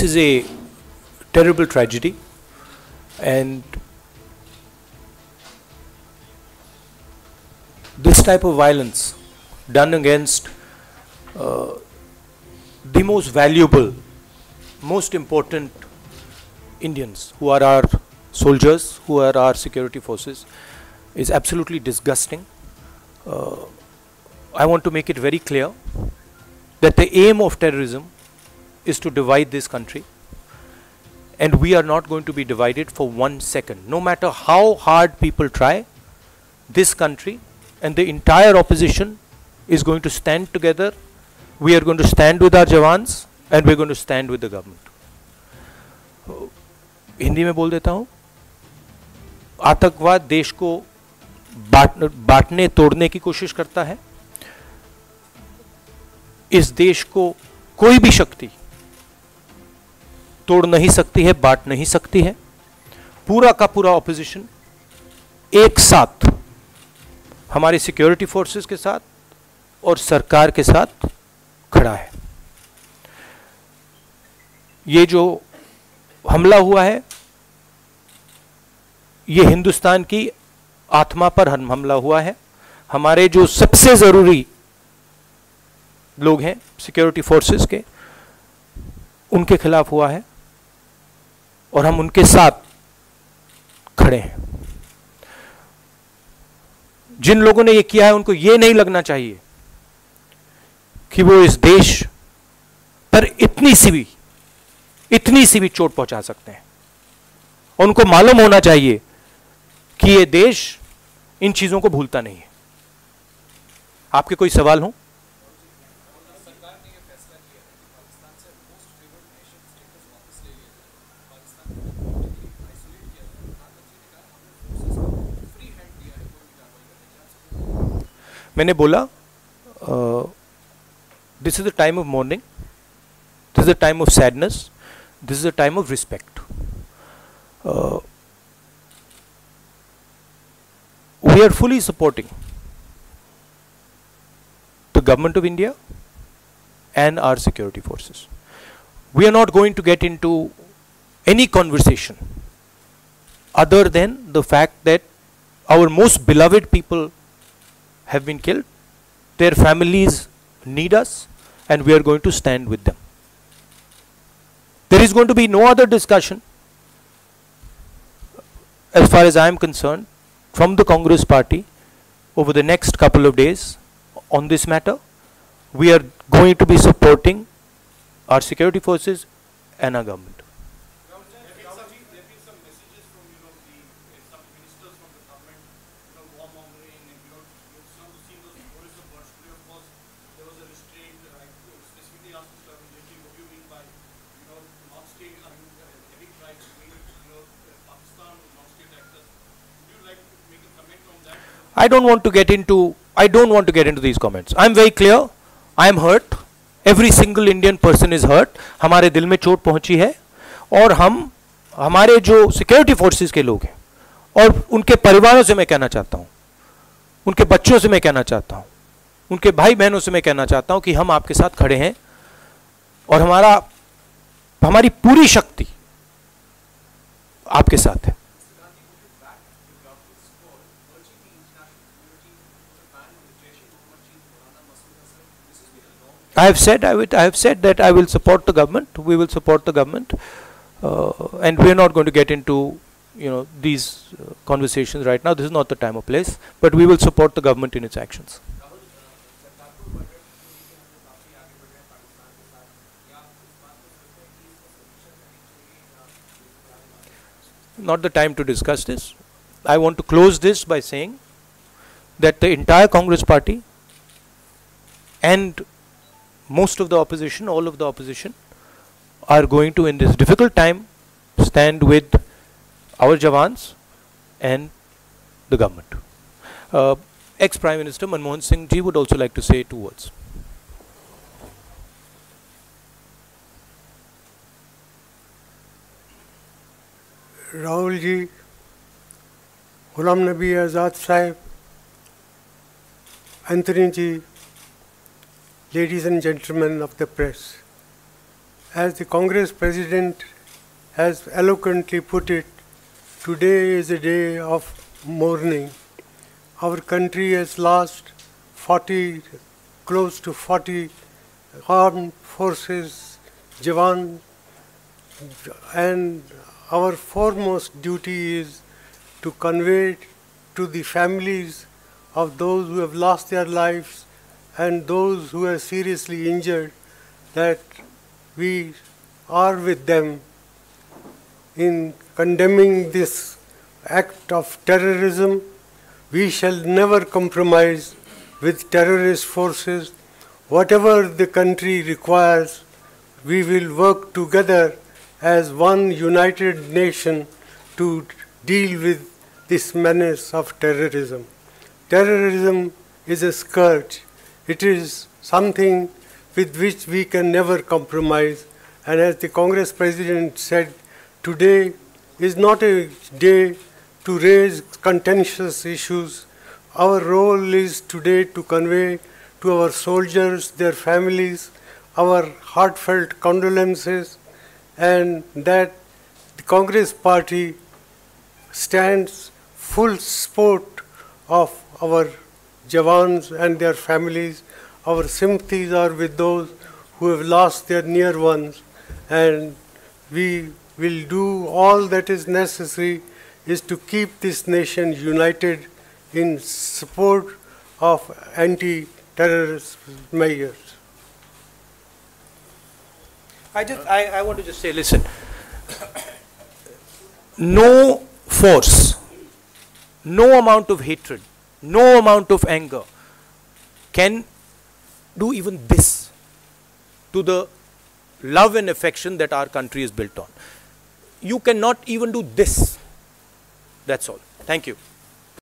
is a terrible tragedy, and this type of violence done against uh, the most valuable, most important Indians who are our soldiers, who are our security forces, is absolutely disgusting. Uh, I want to make it very clear that the aim of terrorism is to divide this country and we are not going to be divided for one second. No matter how hard people try, this country and the entire opposition is going to stand together. We are going to stand with our jawans and we're going to stand with the government. Hindi में बोल देता हूँ आतंकवाद देश को बांट बांटने तोड़ने की कोशिश करता है इस देश को कोई भी शक्ति तोड़ नहीं सकती है, बांट नहीं सकती है। पूरा का पूरा ऑपोजिशन एक साथ, हमारी सिक्योरिटी फोर्सेस के साथ और सरकार के साथ खड़ा है। ये जो हमला हुआ है, ये हिंदुस्तान की आत्मा पर हमला हुआ है। हमारे जो सबसे ज़रूरी लोग हैं सिक्योरिटी फोर्सेस के, उनके खिलाफ हुआ है। और हम उनके साथ खड़े हैं। जिन लोगों ने ये किया है, उनको ये नहीं लगना चाहिए कि वो इस देश पर इतनी सी भी, इतनी सी भी चोट पहुँचा सकते हैं। और उनको मालूम होना चाहिए कि ये देश इन चीज़ों को भूलता नहीं है। आपके कोई सवाल हो? मैंने बोला this is the time of morning this is the time of sadness this is the time of respect we are fully supporting the government of India and our security forces we are not going to get into any conversation other than the fact that our most beloved people have been killed, their families need us, and we are going to stand with them. There is going to be no other discussion, as far as I am concerned, from the Congress party over the next couple of days on this matter. We are going to be supporting our security forces and our government. I don't want to get into, I don't want to get into these comments. I'm very clear. I am hurt. Every single Indian person is hurt. हमारे दिल में चोट पहुँची है और हम, हमारे जो सिक्योरिटी फोर्सेस के लोग हैं और उनके परिवारों से मैं कहना चाहता हूँ, उनके बच्चों से मैं कहना चाहता हूँ, उनके भाई बहनों से मैं कहना चाहता हूँ कि हम आपके साथ खड़े हैं और हमारा, हमारी पूरी शक्ति आपके साथ है I have said I, would, I have said that I will support the government. We will support the government, uh, and we are not going to get into you know these uh, conversations right now. This is not the time or place. But we will support the government in its actions. Not the time to discuss this. I want to close this by saying that the entire Congress party and most of the opposition, all of the opposition, are going to, in this difficult time, stand with our Jawans and the government. Uh, Ex-Prime Minister Manmohan Singh ji would also like to say two words. Rahul Ji, Ghulam Nabi Azad साहब Antony ji, ladies and gentlemen of the press, as the Congress President has eloquently put it, today is a day of mourning. Our country has lost 40, close to 40 armed forces, Jawan and our foremost duty is to convey to the families of those who have lost their lives and those who are seriously injured that we are with them in condemning this act of terrorism. We shall never compromise with terrorist forces. Whatever the country requires, we will work together as one united nation to deal with this menace of terrorism. Terrorism is a scourge. It is something with which we can never compromise. And as the Congress President said, today is not a day to raise contentious issues. Our role is today to convey to our soldiers, their families, our heartfelt condolences, and that the Congress Party stands full support of our Jawans and their families. Our sympathies are with those who have lost their near ones, and we will do all that is necessary is to keep this nation united in support of anti-terrorist measures. I just I, I want to just say, listen, no force, no amount of hatred, no amount of anger can do even this to the love and affection that our country is built on. You cannot even do this. That's all. Thank you.